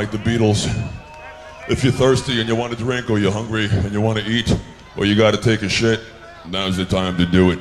like the Beatles, if you're thirsty and you want to drink, or you're hungry and you want to eat, or you got to take a shit, now's the time to do it.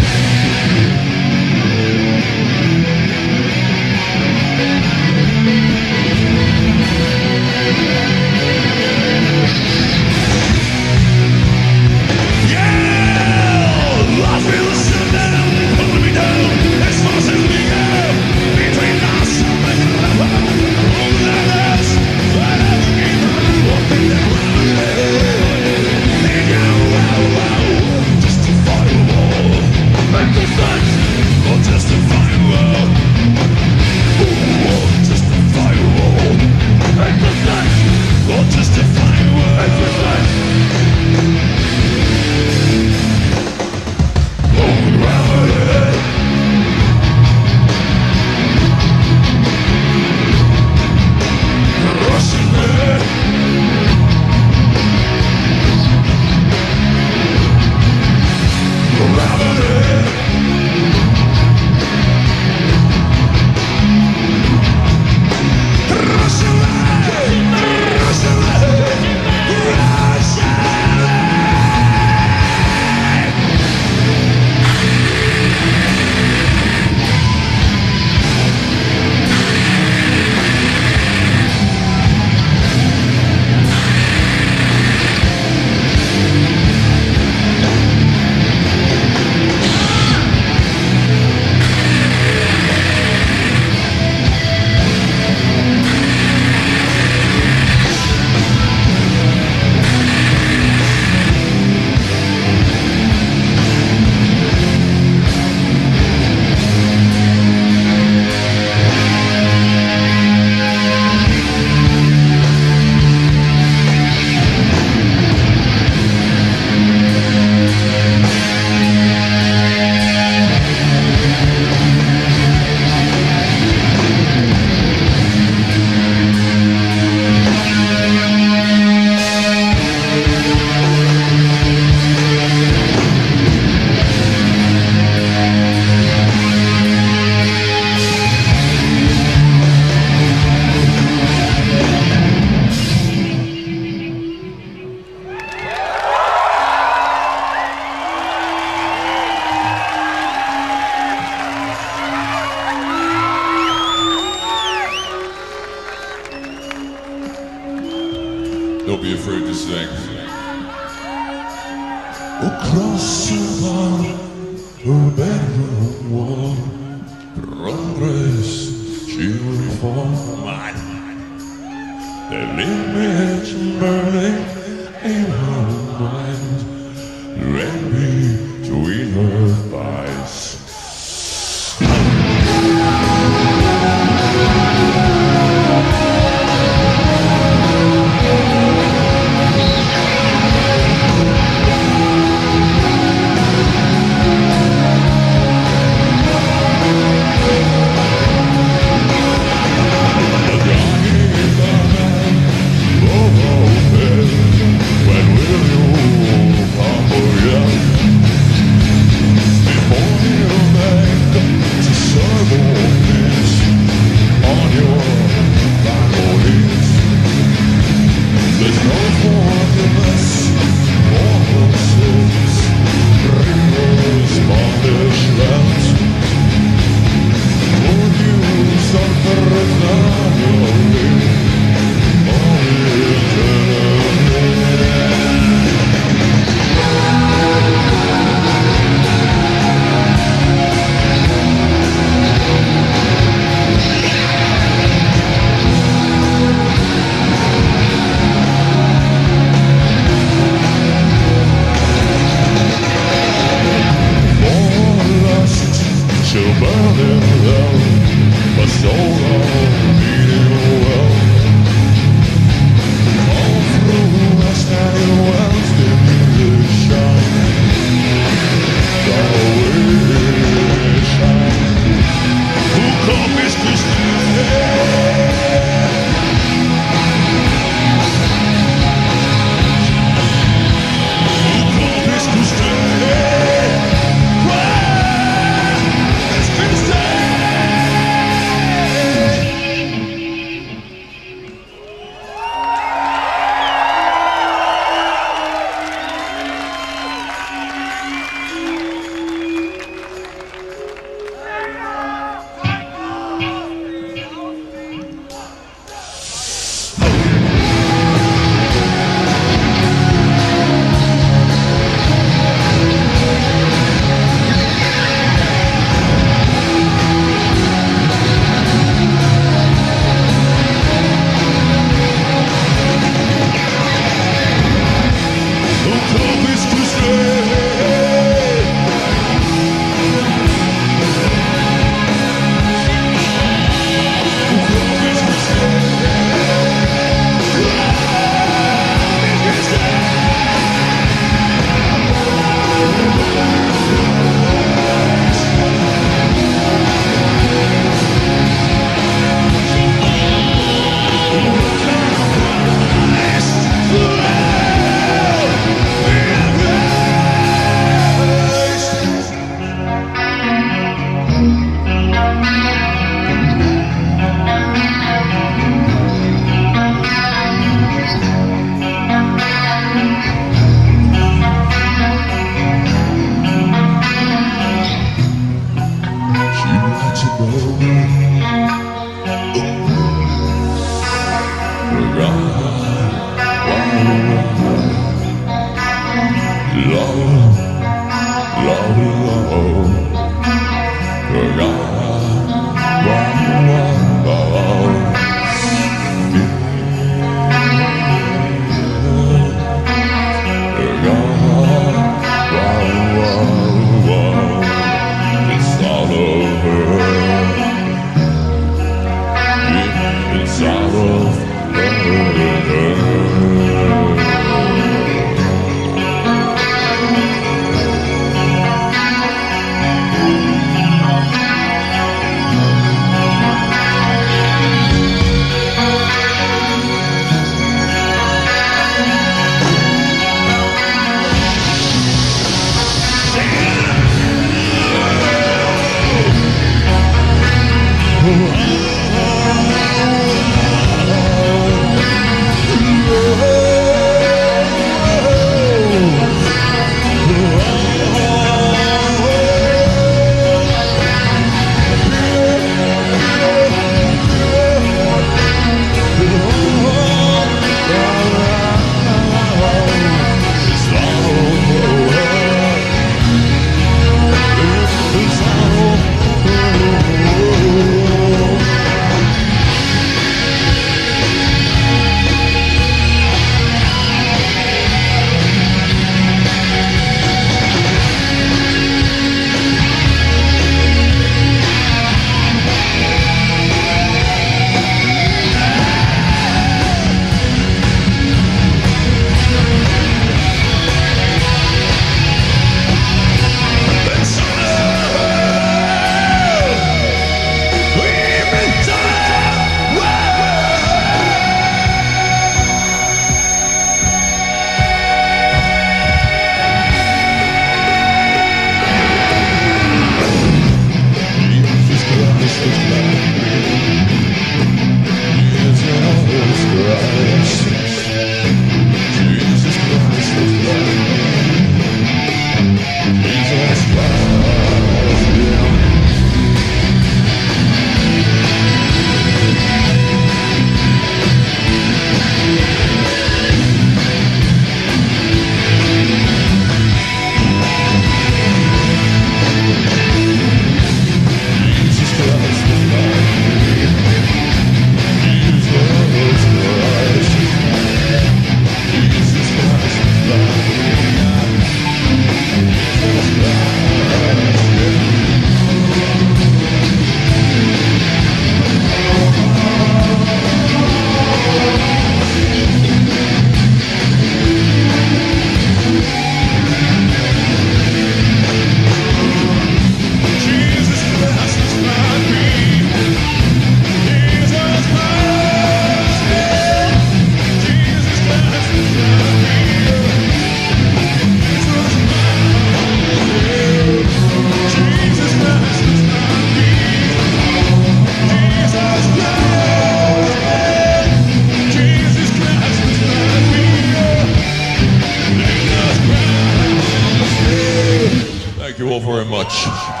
you all very much.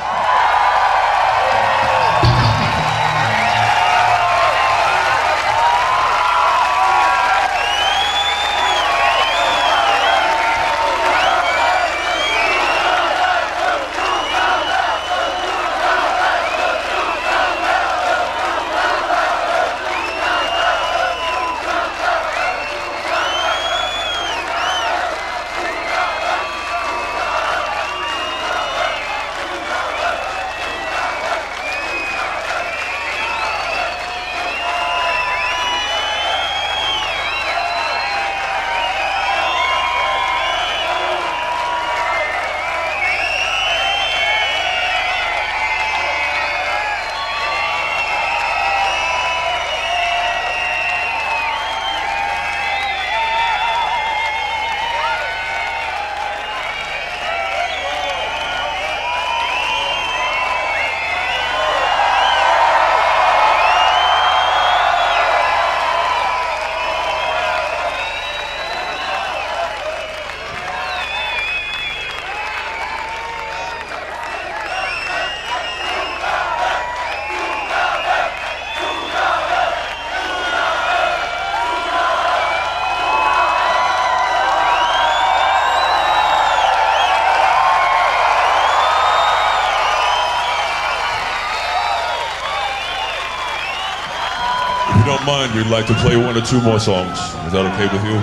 We'd like to play one or two more songs. Is that okay with you?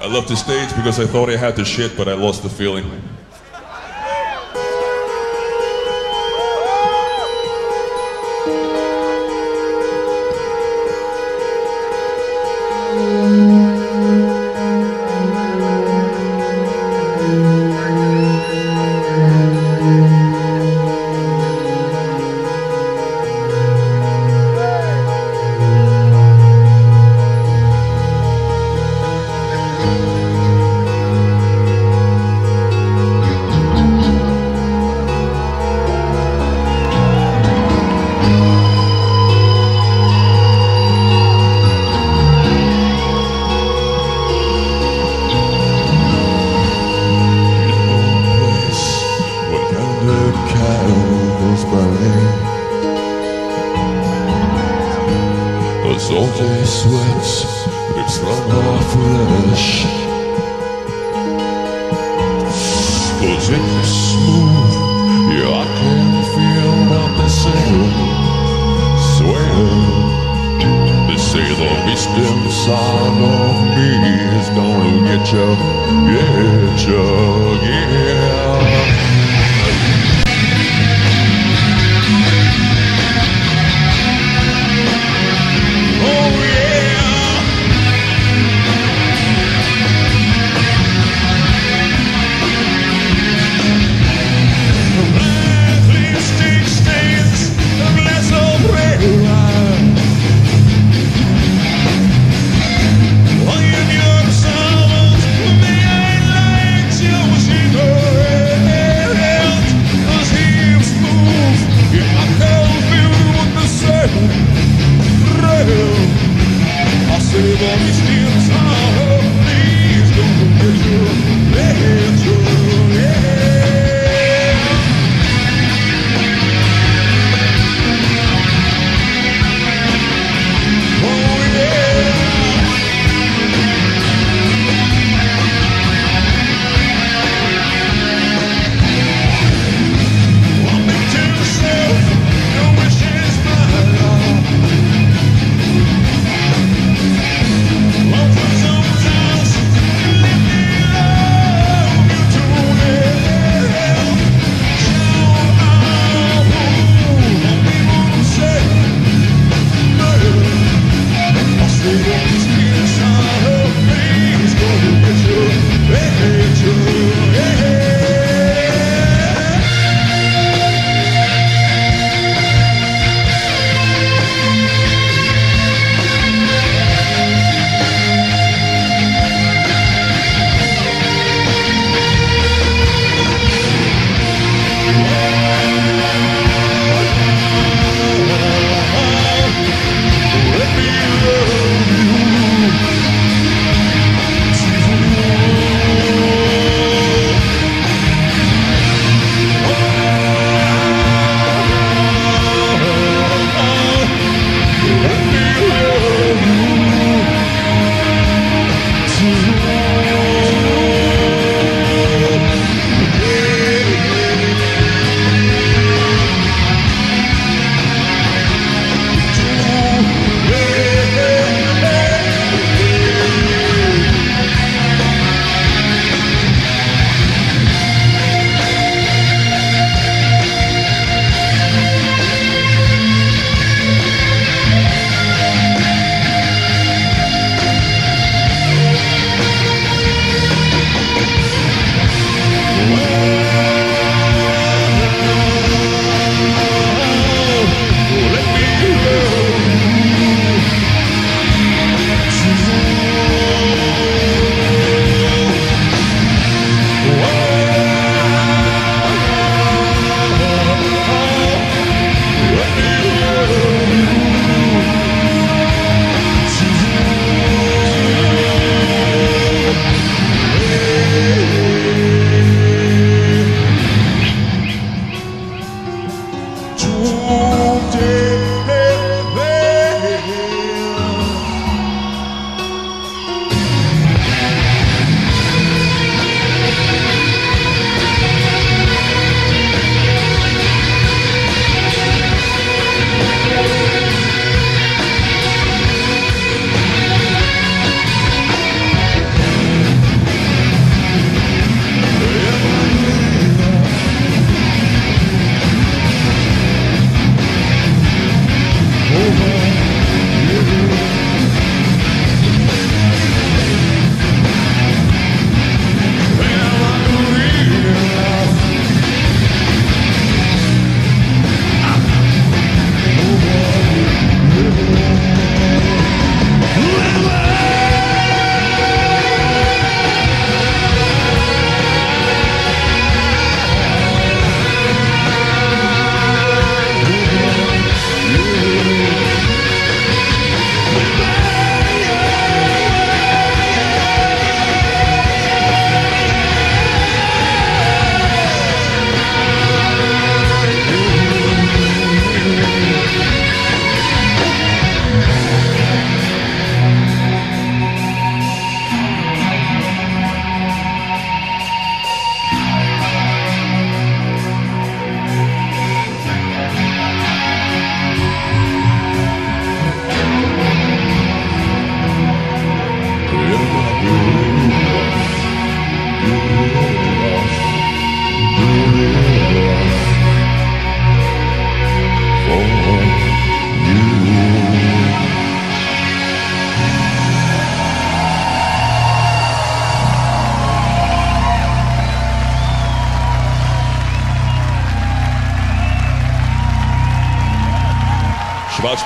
I left the stage because I thought I had the shit, but I lost the feeling. A salty sweat drips from her flesh. Cause it's smooth, yeah, I can feel what they're saying. Swear. They say the beast inside of me is gonna get you, get you, yeah.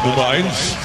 Nummer 1.